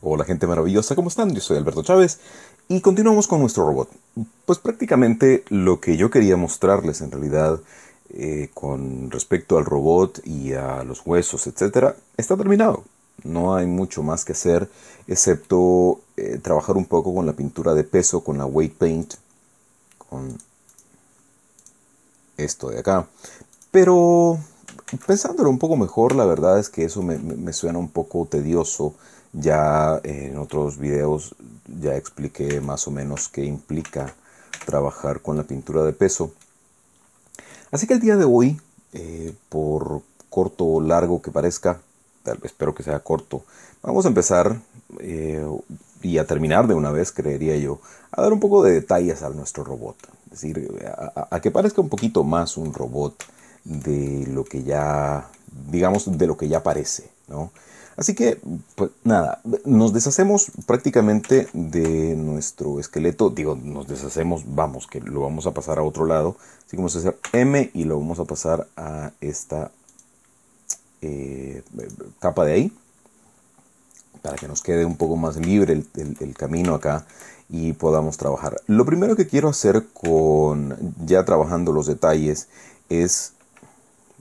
Hola gente maravillosa, ¿cómo están? Yo soy Alberto Chávez y continuamos con nuestro robot. Pues prácticamente lo que yo quería mostrarles en realidad eh, con respecto al robot y a los huesos, etcétera, está terminado. No hay mucho más que hacer excepto eh, trabajar un poco con la pintura de peso, con la weight paint, con esto de acá. Pero pensándolo un poco mejor, la verdad es que eso me suena un poco tedioso ya en otros videos ya expliqué más o menos qué implica trabajar con la pintura de peso. Así que el día de hoy, eh, por corto o largo que parezca, tal espero que sea corto, vamos a empezar eh, y a terminar de una vez, creería yo, a dar un poco de detalles a nuestro robot. Es decir, a, a que parezca un poquito más un robot de lo que ya, digamos, de lo que ya parece, ¿no? Así que, pues nada, nos deshacemos prácticamente de nuestro esqueleto. Digo, nos deshacemos, vamos, que lo vamos a pasar a otro lado. Así que vamos a hacer M y lo vamos a pasar a esta eh, capa de ahí. Para que nos quede un poco más libre el, el camino acá y podamos trabajar. Lo primero que quiero hacer con ya trabajando los detalles es,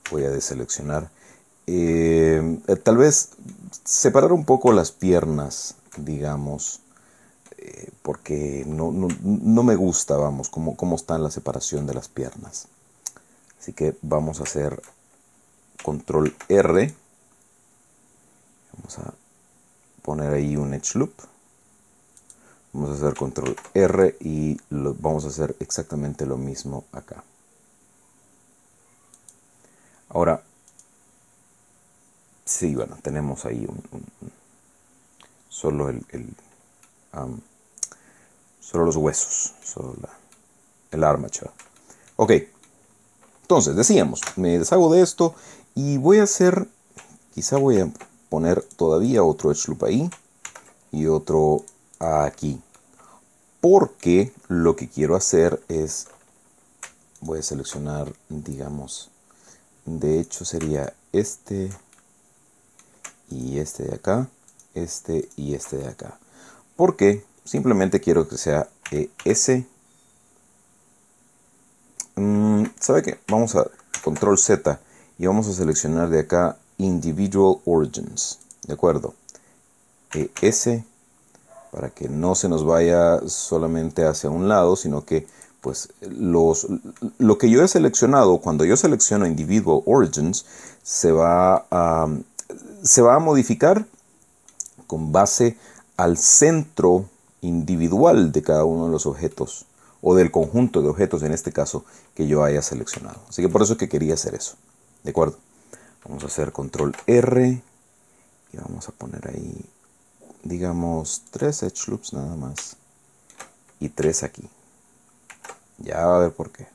voy a deseleccionar eh, tal vez separar un poco las piernas, digamos, eh, porque no, me gusta, vamos, cómo, cómo está la separación de las piernas. Así que vamos a hacer control R. Vamos a poner ahí un edge loop. Vamos a hacer control R y lo, vamos a hacer exactamente lo mismo acá. Ahora, Sí, bueno, tenemos ahí un, solo el, solo los huesos, solo el armature. Ok, entonces decíamos, me deshago de esto y voy a hacer, quizá voy a poner todavía otro edge loop ahí y otro aquí. Porque lo que quiero hacer es, voy a seleccionar, digamos, de hecho sería este y este de acá, este y este de acá. Porque simplemente quiero que sea S. Mm, ¿Sabe qué? Vamos a control Z y vamos a seleccionar de acá Individual Origins. ¿De acuerdo? S para que no se nos vaya solamente hacia un lado, sino que pues los, lo que yo he seleccionado, cuando yo selecciono Individual Origins, se va a se va a modificar con base al centro individual de cada uno de los objetos o del conjunto de objetos en este caso que yo haya seleccionado. Así que por eso es que quería hacer eso. ¿De acuerdo? Vamos a hacer control R y vamos a poner ahí, digamos, tres edge loops nada más y tres aquí. Ya va a ver por qué.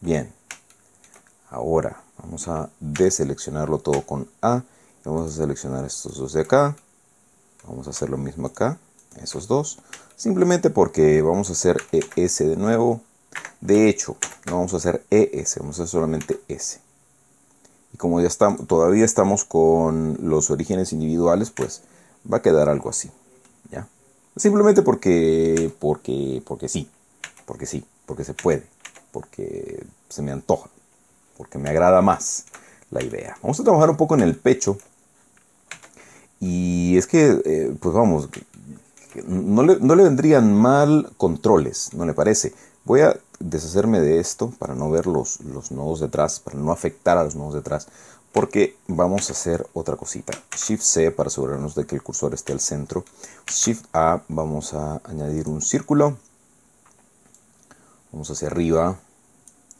Bien. Ahora Vamos a deseleccionarlo todo con A. Vamos a seleccionar estos dos de acá. Vamos a hacer lo mismo acá, esos dos. Simplemente porque vamos a hacer ES de nuevo. De hecho, no vamos a hacer ES, vamos a hacer solamente S. Y como ya estamos, todavía estamos con los orígenes individuales, pues va a quedar algo así. ¿ya? Simplemente porque, porque, porque sí, porque sí, porque se puede, porque se me antoja porque me agrada más la idea. Vamos a trabajar un poco en el pecho. Y es que, eh, pues vamos, no le, no le vendrían mal controles, ¿no le parece? Voy a deshacerme de esto para no ver los, los nodos detrás, para no afectar a los nodos detrás, porque vamos a hacer otra cosita. Shift C para asegurarnos de que el cursor esté al centro. Shift A vamos a añadir un círculo. Vamos hacia arriba.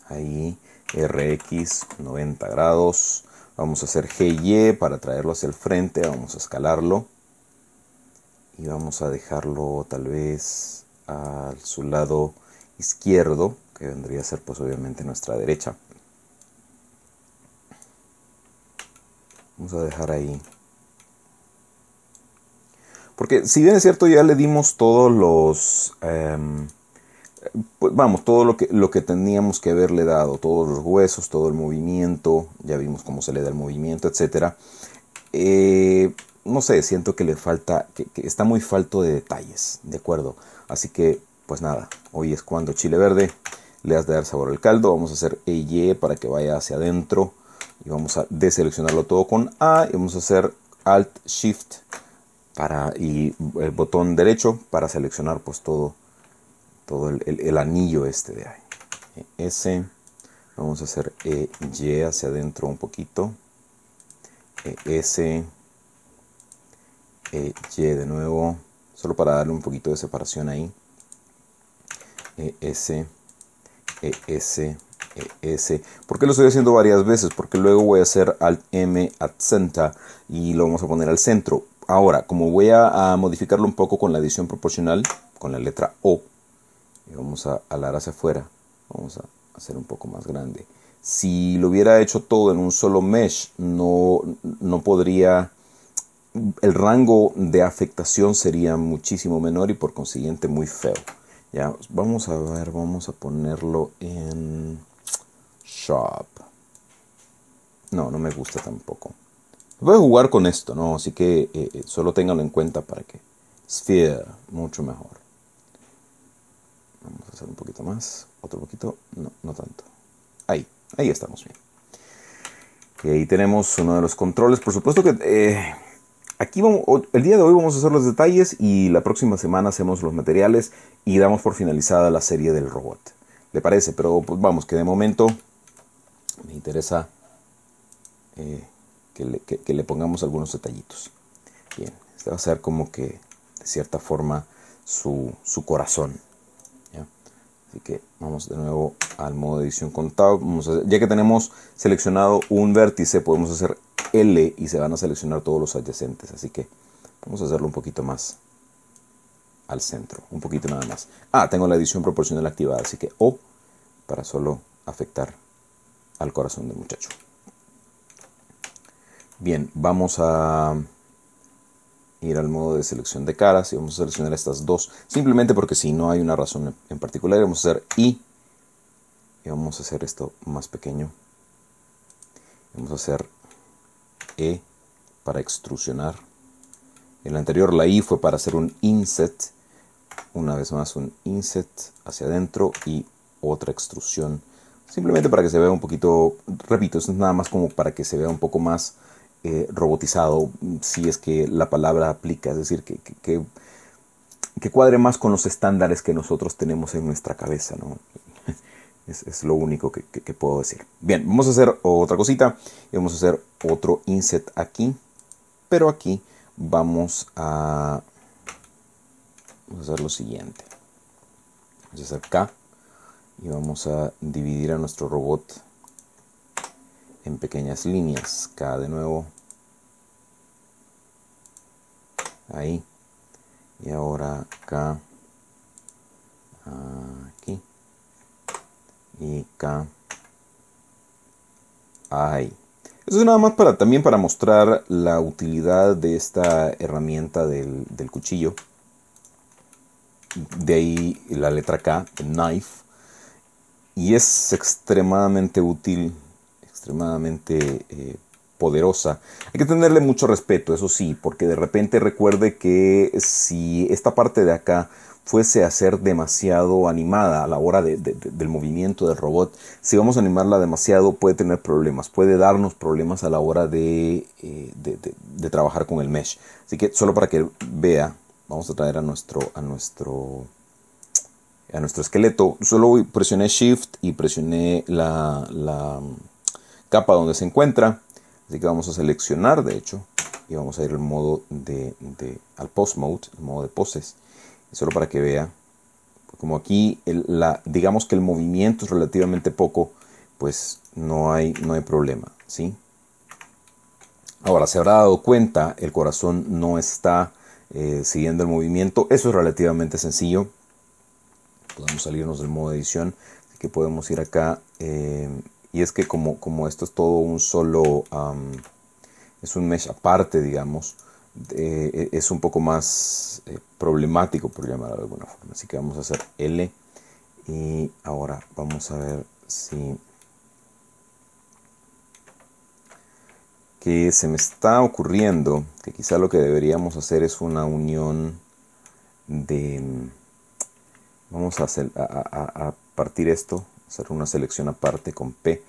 Ahí. RX 90 grados. Vamos a hacer GY para traerlo hacia el frente. Vamos a escalarlo. Y vamos a dejarlo tal vez a su lado izquierdo, que vendría a ser pues obviamente nuestra derecha. Vamos a dejar ahí. Porque si bien es cierto ya le dimos todos los... Em, pues vamos, todo lo que, lo que teníamos que haberle dado, todos los huesos, todo el movimiento, ya vimos cómo se le da el movimiento, etc. Eh, no sé, siento que le falta, que, está muy falto de detalles, ¿de acuerdo? Así que, pues nada, hoy es cuando chile verde le has de dar sabor al caldo. Vamos a hacer EY para que vaya hacia adentro y vamos a deseleccionarlo todo con A y vamos a hacer Alt Shift para, y el botón derecho para seleccionar pues todo, todo el, anillo este de ahí. S, vamos a hacer EY hacia adentro un poquito. S, EY de nuevo, solo para darle un poquito de separación ahí. S, ES, ES. ¿Por qué lo estoy haciendo varias veces? Porque luego voy a hacer Alt M Center y lo vamos a poner al centro. Ahora, como voy a, modificarlo un poco con la edición proporcional, con la letra O, y vamos a alar hacia afuera, vamos a hacer un poco más grande. Si lo hubiera hecho todo en un solo mesh, no, no podría, el rango de afectación sería muchísimo menor y por consiguiente muy feo. Ya, vamos a ver, vamos a ponerlo en Shop. No, no me gusta tampoco. Voy a jugar con esto, ¿no? Así que eh, eh, solo ténganlo en cuenta para que Sphere, mucho mejor. Vamos a hacer un poquito más. Otro poquito. No, no tanto. Ahí, ahí estamos bien. Y ahí tenemos uno de los controles. Por supuesto que eh, aquí vamos, el día de hoy vamos a hacer los detalles y la próxima semana hacemos los materiales y damos por finalizada la serie del robot. ¿Le parece? Pero pues vamos, que de momento me interesa que le, pongamos algunos detallitos. Bien, este va a ser como que de cierta forma su, corazón. Así que vamos de nuevo al modo de edición contado. ya que tenemos seleccionado un vértice, podemos hacer L y se van a seleccionar todos los adyacentes. Así que vamos a hacerlo un poquito más al centro, un poquito nada más. Ah, tengo la edición proporcional activada, así que O para solo afectar al corazón del muchacho. Bien, vamos a ir al modo de selección de caras y vamos a seleccionar estas dos. Simplemente porque si no hay una razón en particular, vamos a hacer I y vamos a hacer esto más pequeño. Vamos a hacer E para extrusionar. En el anterior la I fue para hacer un inset. Una vez más un inset hacia adentro y otra extrusión. Simplemente para que se vea un poquito, repito, esto es nada más como para que se vea un poco más eh, robotizado, si es que la palabra aplica, es decir, que, que, cuadre más con los estándares que nosotros tenemos en nuestra cabeza, ¿no? Es, lo único que, puedo decir. Bien, vamos a hacer otra cosita vamos a hacer otro inset aquí, pero aquí vamos a, vamos a hacer lo siguiente. Vamos a hacer K y vamos a dividir a nuestro robot en pequeñas líneas. K de nuevo. Ahí. Y ahora K. Aquí. Y K. Ahí. Eso es nada más para también para mostrar la utilidad de esta herramienta del, del cuchillo. De ahí la letra K, knife. Y es extremadamente útil extremadamente eh, poderosa. Hay que tenerle mucho respeto, eso sí, porque de repente recuerde que si esta parte de acá fuese a ser demasiado animada a la hora del movimiento del robot, si vamos a animarla demasiado puede tener problemas, puede darnos problemas a la hora de, eh, de, trabajar con el mesh. Así que solo para que vea, vamos a traer a nuestro, a nuestro, a nuestro esqueleto. Solo presioné Shift y presioné la capa donde se encuentra. Así que vamos a seleccionar, de hecho, y vamos a ir al modo de, al post mode, el modo de poses, solo para que vea, como aquí, la, digamos que el movimiento es relativamente poco, pues no hay, no hay problema, ¿sí? Ahora, se habrá dado cuenta, el corazón no está eh, siguiendo el movimiento, eso es relativamente sencillo, podemos salirnos del modo de edición, así que podemos ir acá eh, y es que como, como esto es todo un solo, es un mesh aparte, digamos, e, es un poco más eh, problemático, por llamarlo de alguna forma. Así que vamos a hacer L y ahora vamos a ver si... que se me está ocurriendo que quizá lo que deberíamos hacer es una unión de... Vamos a, hacer, a, partir esto, hacer una selección aparte con P,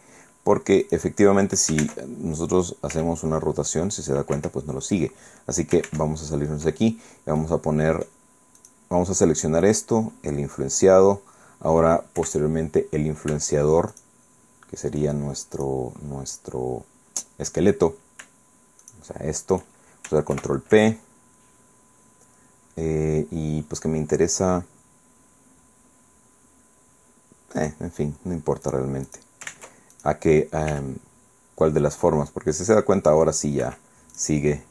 porque efectivamente si nosotros hacemos una rotación, si se da cuenta, pues no lo sigue. Así que vamos a salirnos de aquí y vamos a poner, vamos a seleccionar esto, el influenciado, ahora posteriormente el influenciador, que sería nuestro, nuestro esqueleto, o sea, esto, usar control P, eh, y pues que me interesa, eh, en fin, no importa realmente, a qué, cuál de las formas, porque si se da cuenta ahora sí ya sigue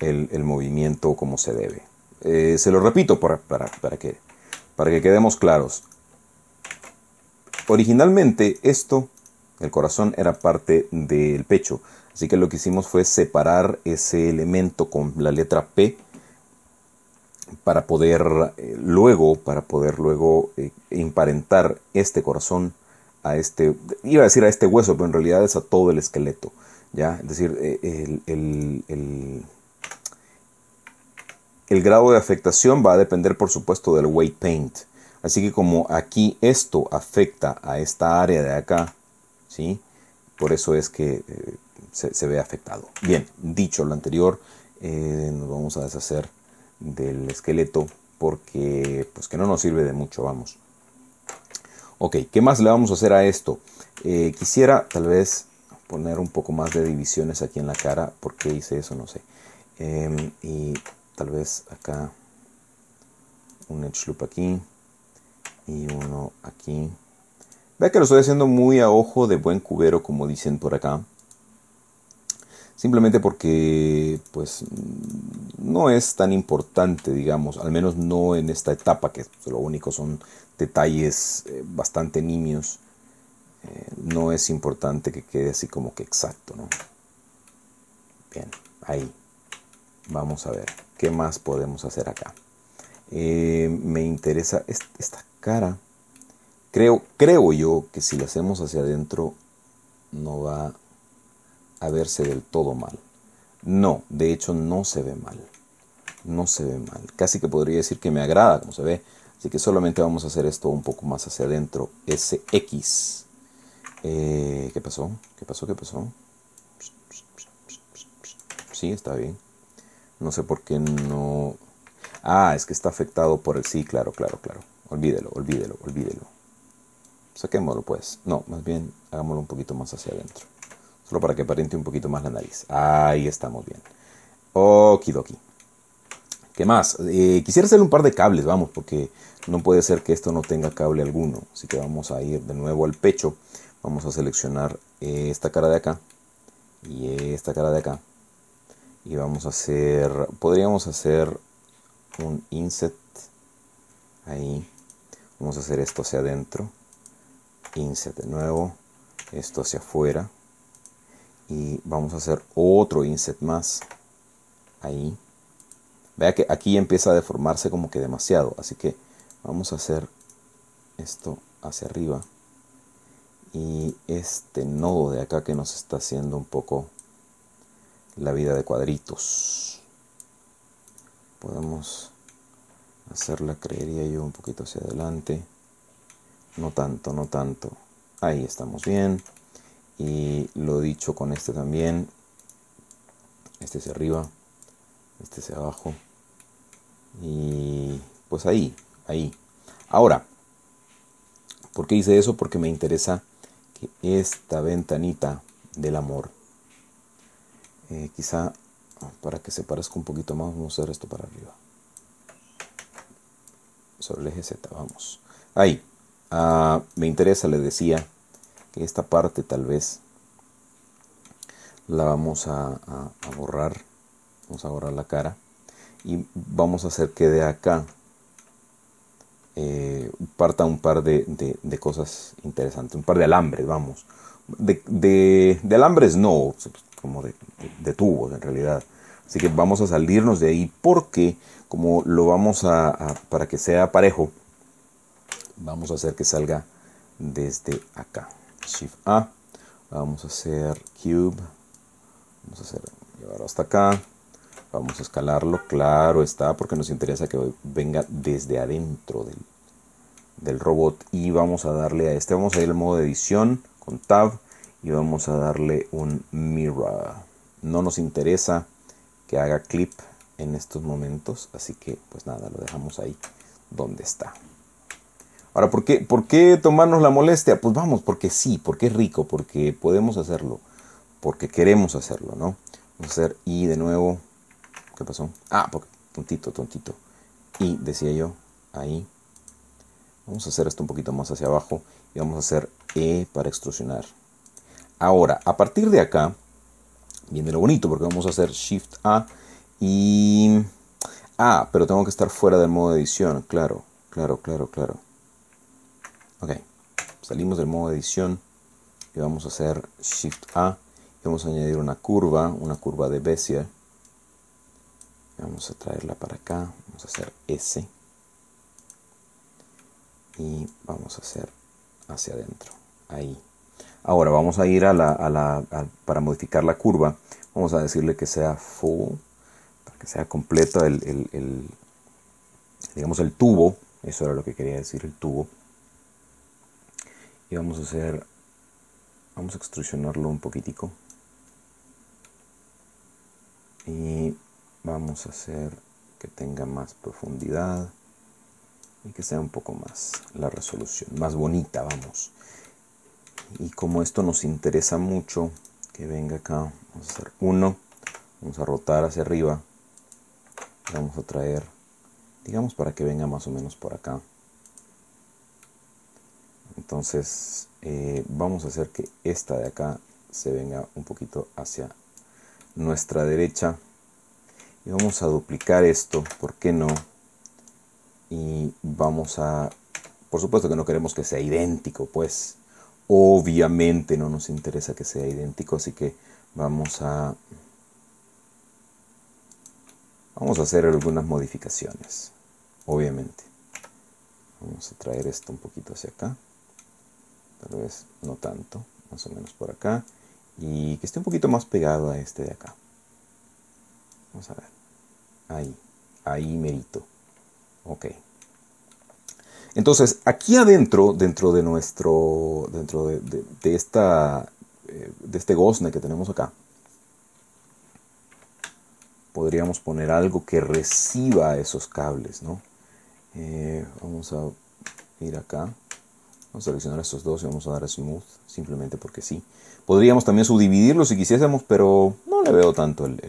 el, movimiento como se debe. Eh, se lo repito para, para, para, que, para que quedemos claros. Originalmente esto el corazón era parte del pecho, así que lo que hicimos fue separar ese elemento con la letra P para poder eh, luego, para poder luego eh, emparentar este corazón a este, iba a decir a este hueso, pero en realidad es a todo el esqueleto, ¿ya? Es decir, eh, el, el grado de afectación va a depender, por supuesto, del weight paint. Así que como aquí esto afecta a esta área de acá, ¿sí? Por eso es que eh, se, ve afectado. Bien, dicho lo anterior, nos vamos a deshacer del esqueleto porque pues que no nos sirve de mucho, vamos. Ok, ¿qué más le vamos a hacer a esto? Eh, quisiera tal vez poner un poco más de divisiones aquí en la cara. ¿Por qué hice eso? No sé. Em, y tal vez acá un edge loop aquí y uno aquí Vea que lo estoy haciendo muy a ojo de buen cubero, como dicen por acá. Simplemente porque, pues, no es tan importante, digamos, al menos no en esta etapa, que lo único son detalles eh, bastante nimios. Eh, no es importante que quede así como que exacto, ¿no? Bien, ahí. Vamos a ver, ¿qué más podemos hacer acá? Eh, me interesa esta cara Creo, creo yo que si lo hacemos hacia adentro no va a verse del todo mal. No, de hecho no se ve mal. No se ve mal. Casi que podría decir que me agrada como se ve. Así que solamente vamos a hacer esto un poco más hacia adentro. SX. Eh, ¿Qué pasó? ¿Qué pasó? ¿Qué pasó? Sí, está bien. No sé por qué no... Ah, es que está afectado por el... Sí, claro, claro, claro. Olvídelo, olvídelo, olvídelo. Saquémoslo pues. No, más bien hagámoslo un poquito más hacia adentro. Solo para que aparente un poquito más la nariz. Ahí estamos bien. Okidoki. ¿Qué más? Eh, quisiera hacerle un par de cables, vamos, porque no puede ser que esto no tenga cable alguno. Así que vamos a ir de nuevo al pecho. Vamos a seleccionar esta cara de acá y esta cara de acá. Y vamos a hacer, podríamos hacer un inset ahí. Vamos a hacer esto hacia adentro inset de nuevo esto hacia afuera y vamos a hacer otro inset más ahí vea que aquí empieza a deformarse como que demasiado así que vamos a hacer esto hacia arriba y este nodo de acá que nos está haciendo un poco la vida de cuadritos podemos hacerla creería yo un poquito hacia adelante no tanto, no tanto. Ahí estamos bien. Y lo dicho con este también. Este hacia arriba. Este hacia abajo. Y pues ahí, ahí. Ahora, ¿por qué hice eso? Porque me interesa que esta ventanita del amor, eh, quizá para que se parezca un poquito más, vamos a hacer esto para arriba. Sobre el eje Z, vamos. Ahí. Ah, me interesa, le decía, esta parte tal vez la vamos a, borrar. Vamos a borrar la cara. Y vamos a hacer que de acá eh, parta un par de, cosas interesantes. Un par de alambres, vamos. De, alambres no, como de, tubos en realidad. Así que vamos a salirnos de ahí porque como lo vamos a para que sea parejo, vamos a hacer que salga desde acá shift A. Vamos a hacer cube. Vamos a hacer, llevarlo hasta acá, vamos a escalarlo, claro está, porque nos interesa que venga desde adentro del, del robot. Y vamos a darle a este, vamos a ir al modo de edición con tab y vamos a darle un mirror. No nos interesa que haga clip en estos momentos, así que pues nada, lo dejamos ahí donde está. Ahora, ¿por qué, ¿por qué tomarnos la molestia? Pues vamos, porque sí, porque es rico, porque podemos hacerlo, porque queremos hacerlo, ¿no? Vamos a hacer y de nuevo, ¿qué pasó? Ah, porque, tontito, tontito. Y decía yo, ahí. Vamos a hacer esto un poquito más hacia abajo y vamos a hacer E para extrusionar. Ahora, a partir de acá, viene lo bonito porque vamos a hacer Shift A y... Ah, pero tengo que estar fuera del modo de edición, claro, claro, claro, claro. Ok, salimos del modo edición y vamos a hacer Shift A y vamos a añadir una curva, una curva de Bezier. Vamos a traerla para acá, vamos a hacer S y vamos a hacer hacia adentro, ahí. Ahora vamos a ir a la, a la para modificar la curva, vamos a decirle que sea full, para que sea completa el, el, digamos el tubo, eso era lo que quería decir, el tubo y vamos a hacer vamos a extrusionarlo un poquitico. Y vamos a hacer que tenga más profundidad y que sea un poco más la resolución más bonita vamos. Y como esto nos interesa mucho que venga acá vamos a hacer uno vamos a rotar hacia arriba vamos a traer digamos para que venga más o menos por acá entonces eh, vamos a hacer que esta de acá se venga un poquito hacia nuestra derecha. Y vamos a duplicar esto, ¿por qué no? Y vamos a... Por supuesto que no queremos que sea idéntico, pues obviamente no nos interesa que sea idéntico, así que vamos a... Vamos a hacer algunas modificaciones, obviamente. Vamos a traer esto un poquito hacia acá tal vez no tanto, más o menos por acá, y que esté un poquito más pegado a este de acá. Vamos a ver, ahí, ahí merito. Ok. Entonces, aquí adentro, dentro de nuestro, dentro de, esta, eh, de este gozne que tenemos acá, podríamos poner algo que reciba esos cables, ¿no? Eh, vamos a ir acá Vamos a seleccionar estos dos y vamos a dar a Smooth, simplemente porque sí. Podríamos también subdividirlos si quisiésemos, pero no le veo tanto el,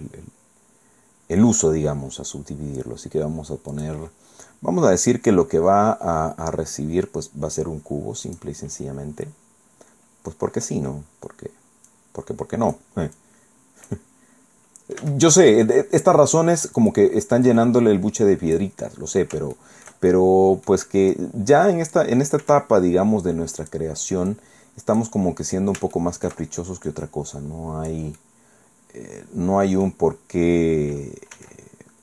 el, uso, digamos, a subdividirlo. Así que vamos a poner, vamos a decir que lo que va a, recibir pues va a ser un cubo, simple y sencillamente. Pues porque sí, ¿no? Porque, porque, porque no. Yo sé, estas razones como que están llenándole el buche de piedritas, lo sé, pero pero pues que ya en esta, en esta etapa, digamos, de nuestra creación, estamos como que siendo un poco más caprichosos que otra cosa, no hay, eh, no hay un porqué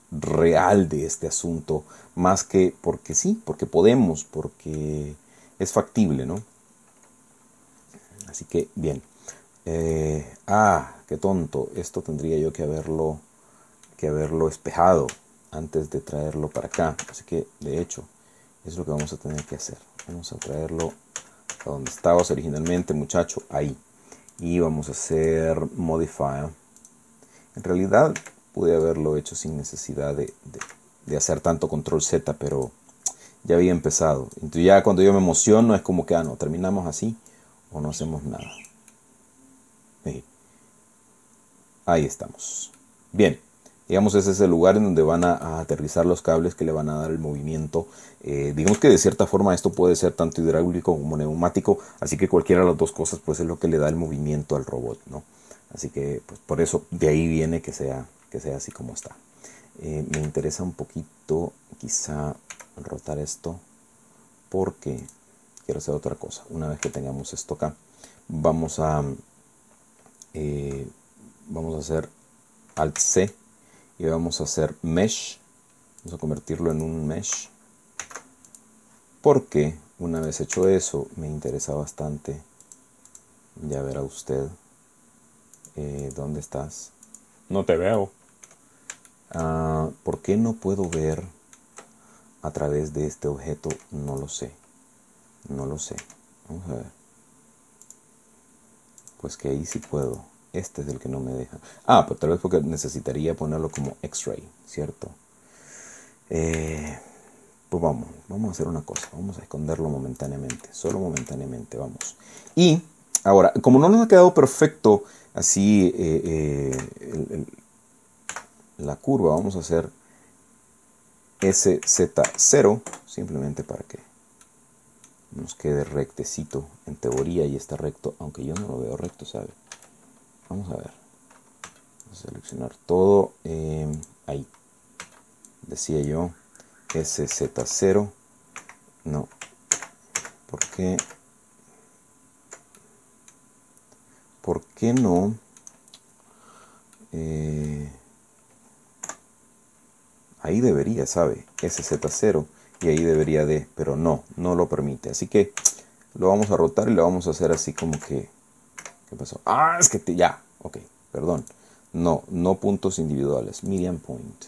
real de este asunto, más que porque sí, porque podemos, porque es factible, ¿no? Así que, bien. Eh, ah, qué tonto, esto tendría yo que haberlo, que haberlo espejado antes de traerlo para acá. Así que de hecho es lo que vamos a tener que hacer. Vamos a traerlo a donde estabas originalmente, muchacho, ahí. Y vamos a hacer modifier. En realidad pude haberlo hecho sin necesidad de, hacer tanto control Z, pero ya había empezado. Entonces ya cuando yo me emociono es como que, ah, no, terminamos así o no hacemos nada. Ahí estamos. Bien. Digamos, ese es el lugar en donde van a, aterrizar los cables que le van a dar el movimiento. Eh, digamos que de cierta forma esto puede ser tanto hidráulico como neumático, así que cualquiera de las dos cosas pues es lo que le da el movimiento al robot, ¿no? Así que pues por eso de ahí viene que sea, que sea así como está. Eh, me interesa un poquito quizá rotar esto porque quiero hacer otra cosa. Una vez que tengamos esto acá, vamos a, eh, vamos a hacer Alt C y vamos a hacer mesh vamos a convertirlo en un mesh porque una vez hecho eso me interesa bastante ya verá usted eh, dónde estás no te veo. Ah, ¿Por qué no puedo ver a través de este objeto? No lo sé. No lo sé. Vamos a ver. Pues que ahí sí puedo. Este es el que no me deja. Ah, pues tal vez porque necesitaría ponerlo como X-ray, ¿cierto? Eh, pues vamos, vamos a hacer una cosa. Vamos a esconderlo momentáneamente. Solo momentáneamente, vamos. Y ahora, como no nos ha quedado perfecto así eh, eh, la curva, vamos a hacer SZ0 simplemente para que nos quede rectecito en teoría y está recto, aunque yo no lo veo recto, ¿sabe? Vamos a ver. Seleccionar todo eh, ahí. Decía yo SZ0. No. ¿Por qué? ¿Por qué no? Eh, ahí debería, ¿sabe? SZ0 y ahí debería de, pero no, no lo permite. Así que lo vamos a rotar y lo vamos a hacer así como que, ¿qué pasó? Ah, es que ya, ok, perdón. No, no puntos individuales, median point.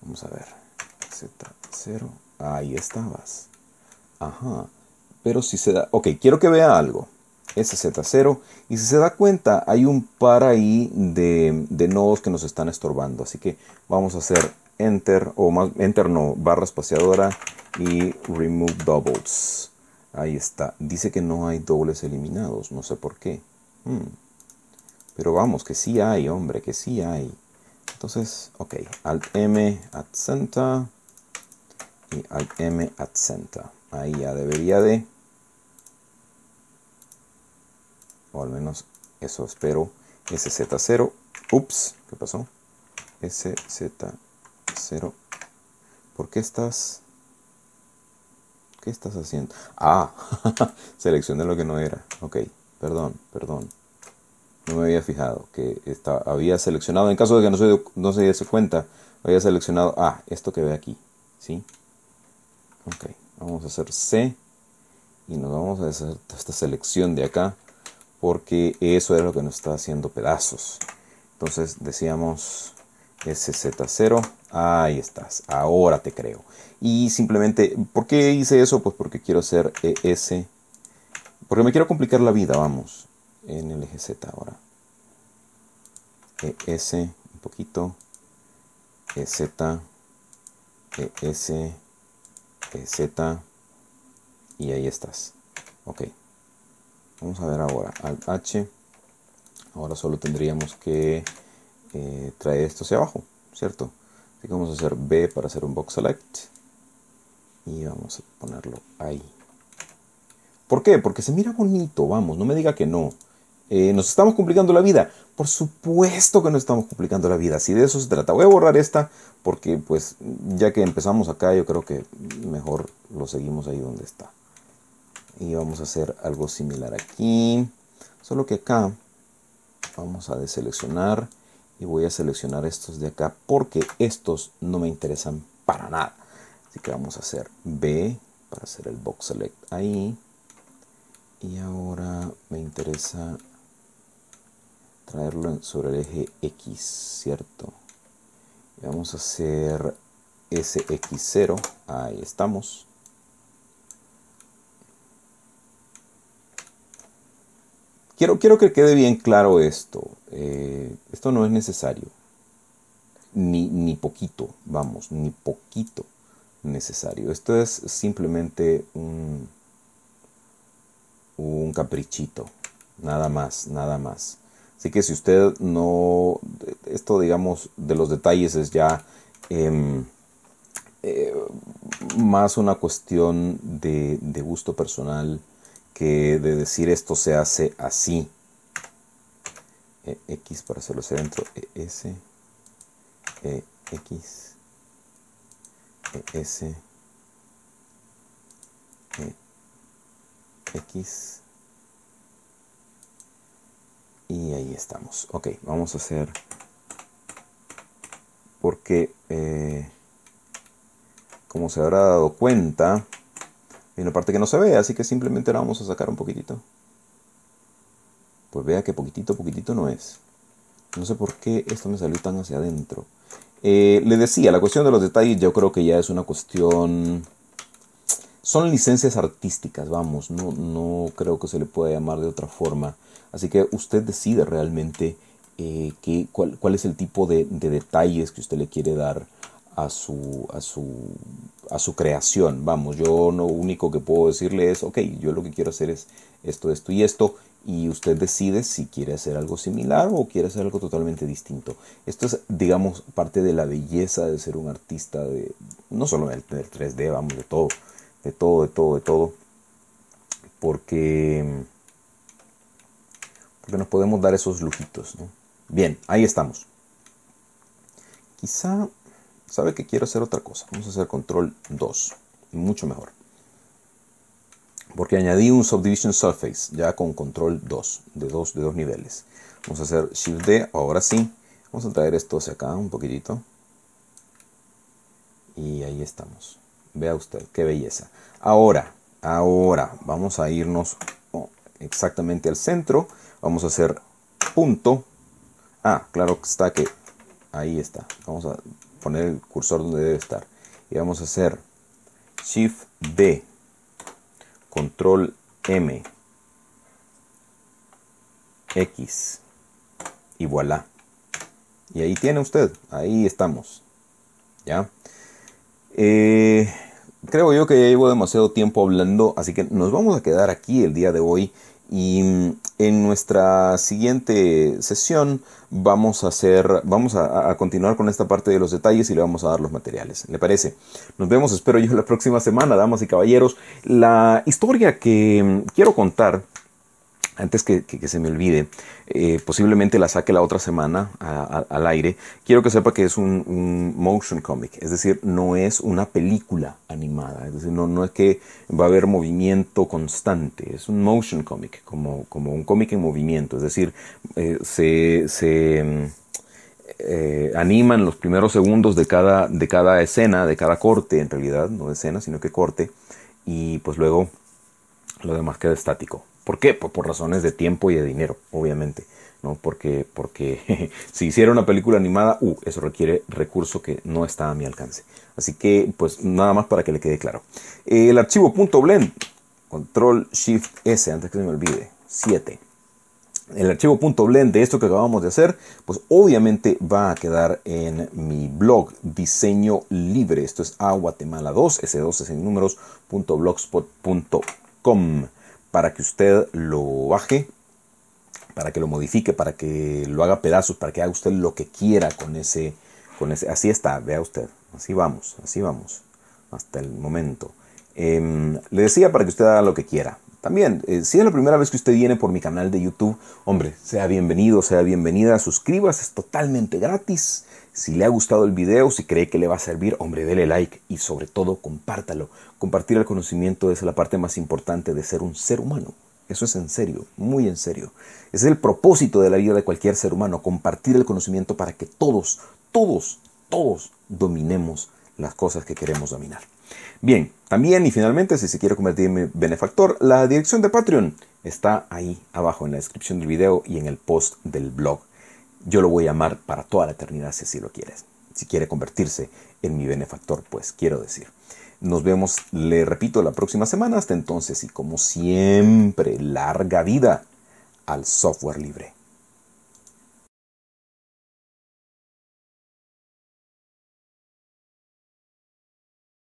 Vamos a ver, Z0, ahí estabas. Ajá, pero si se da, ok, quiero que vea algo. SZ0 y si se da cuenta hay un par ahí de, de nodos que nos están estorbando así que vamos a hacer enter o más enter no, barra espaciadora y remove doubles. Ahí está. Dice que no hay dobles eliminados, no sé por qué. Hmm. Pero vamos, que sí hay, hombre, que sí hay. Entonces, ok, Alt M at center y Alt M at center. Ahí ya debería de, o al menos eso espero, SZ0. Ups, ¿qué pasó? SZ0 cero. ¿Por qué estás? ¿Qué estás haciendo? Ah, seleccioné lo que no era. Ok, perdón, perdón. No me había fijado que está, había seleccionado, en caso de que no se, no se diese cuenta, había seleccionado, ah, esto que ve aquí, ¿sí? Ok, vamos a hacer C y nos vamos a hacer esta selección de acá porque eso es lo que nos está haciendo pedazos. Entonces decíamos SZ0. Ahí estás, ahora te creo. Y simplemente, ¿por qué hice eso? Pues porque quiero hacer ES. Porque me quiero complicar la vida, vamos. En el eje Z ahora. ES, un poquito. EZ. ES. EZ. Y ahí estás. Ok. Vamos a ver ahora. Al H. Ahora solo tendríamos que eh, trae esto hacia abajo, ¿cierto? Así que vamos a hacer B para hacer un box select y vamos a ponerlo ahí. ¿Por qué? Porque se mira bonito, vamos, no me diga que no. Eh, ¿Nos estamos complicando la vida? Por supuesto que nos estamos complicando la vida, si de eso se trata. Voy a borrar esta porque pues ya que empezamos acá yo creo que mejor lo seguimos ahí donde está. Y vamos a hacer algo similar aquí. Solo que acá vamos a deseleccionar y voy a seleccionar estos de acá porque estos no me interesan para nada. Así que vamos a hacer B para hacer el box select ahí. Y ahora me interesa traerlo sobre el eje X, ¿cierto? Y vamos a hacer SX0, ahí estamos. Quiero, quiero que quede bien claro esto. Eh, esto no es necesario. Ni, ni poquito, vamos, ni poquito necesario. Esto es simplemente un, un caprichito. Nada más, nada más. Así que si usted no, esto digamos de los detalles es ya em, eh, más una cuestión de, gusto personal que de decir esto se hace así e, X para hacerlo hacia adentro, e, S, E, X, E, S, E, X, y ahí estamos. Ok, vamos a hacer, porque, eh, como se habrá dado cuenta, hay una parte que no se ve, así que simplemente la vamos a sacar un poquitito pues vea que poquitito, poquitito no es. No sé por qué esto me salió tan hacia adentro. Eh, le decía, la cuestión de los detalles yo creo que ya es una cuestión... Son licencias artísticas, vamos, no, no creo que se le pueda llamar de otra forma. Así que usted decide realmente eh, cuál, cuál, es el tipo de, de, detalles que usted le quiere dar a su, a su, a su creación. Vamos, yo lo único que puedo decirle es, ok, yo lo que quiero hacer es esto, esto y esto y usted decide si quiere hacer algo similar o quiere hacer algo totalmente distinto. Esto es, digamos, parte de la belleza de ser un artista de, no solo del, 3D, vamos, de todo, de todo, de todo, de todo, porque, porque nos podemos dar esos lujitos, Bien, ahí estamos. Quizá, sabe que quiero hacer otra cosa, vamos a hacer control 2, mucho mejor porque añadí un Subdivision Surface ya con control 2, de dos, de dos niveles. Vamos a hacer Shift D, ahora sí. Vamos a traer esto hacia acá un poquitito. Y ahí estamos. Vea usted, qué belleza. Ahora, ahora vamos a irnos oh, exactamente al centro. Vamos a hacer punto. Ah, claro que está que ahí está. Vamos a poner el cursor donde debe estar. Y vamos a hacer Shift D control M, X y voilà. Y ahí tiene usted, ahí estamos. ¿Ya? Eh, creo yo que ya llevo demasiado tiempo hablando, así que nos vamos a quedar aquí el día de hoy y mm, en nuestra siguiente sesión vamos a hacer, vamos a, continuar con esta parte de los detalles y le vamos a dar los materiales. ¿Le parece? Nos vemos, espero yo, la próxima semana, damas y caballeros. La historia que mm, quiero contar antes que, se me olvide, eh, posiblemente la saque la otra semana al aire, quiero que sepa que es un, motion comic, es decir, no es una película animada, es decir, no, es que va a haber movimiento constante, es un motion comic, como, un cómic en movimiento, es decir, eh, se, se eh, animan los primeros segundos de cada, de cada escena, de cada corte, en realidad, no escena, sino que corte, y pues luego lo demás queda estático. ¿Por qué? Pues por razones de tiempo y de dinero, obviamente. ¿no? Porque, porque si hiciera una película animada, uh, eso requiere recurso que no está a mi alcance. Así que, pues nada más para que le quede claro. El archivo .blend, control shift S, antes que se me olvide, 7. El archivo .blend de esto que acabamos de hacer, pues obviamente va a quedar en mi blog Diseño Libre. Esto es a Guatemala 2, S2 es en números, .blogspot.com para que usted lo baje, para que lo modifique, para que lo haga pedazos, para que haga usted lo que quiera con ese, con ese. Así está, vea usted. Así vamos, así vamos, hasta el momento. Em, le decía para que usted haga lo que quiera. También, eh, si es la primera vez que usted viene por mi canal de YouTube, hombre, sea bienvenido, sea bienvenida, suscríbase, es totalmente gratis. Si le ha gustado el video, si cree que le va a servir, hombre, dele like y sobre todo compártalo. Compartir el conocimiento es la parte más importante de ser un ser humano. Eso es en serio, muy en serio. Es el propósito de la vida de cualquier ser humano, compartir el conocimiento para que todos, todos, todos dominemos las cosas que queremos dominar. Bien, también y finalmente, si se quiere convertir en benefactor, la dirección de Patreon está ahí abajo en la descripción del video y en el post del blog yo lo voy a amar para toda la eternidad si así lo quieres. Si quiere convertirse en mi benefactor, pues quiero decir. Nos vemos, le repito, la próxima semana. Hasta entonces y como siempre, larga vida al software libre.